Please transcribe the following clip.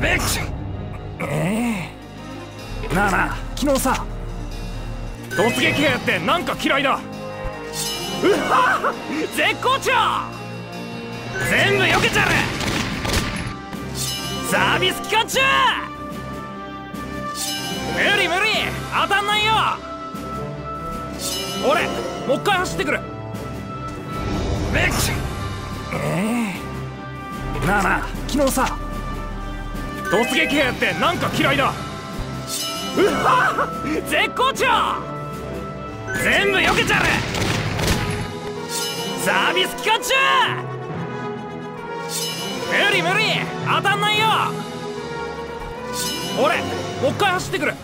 ベッチええなあなあ昨日さ突撃兵ってなんか嫌いだ。うわ絶好調。全部避けちゃれサービス期間中無理無理当たんないよ。俺もう一回走ってくる。ベッチええなあなあ昨日さ突撃兵ってなんか嫌いだ。うわ絶好調。全部避けちゃるサービス期間中無理無理当たんないよ。俺もう一回走ってくる。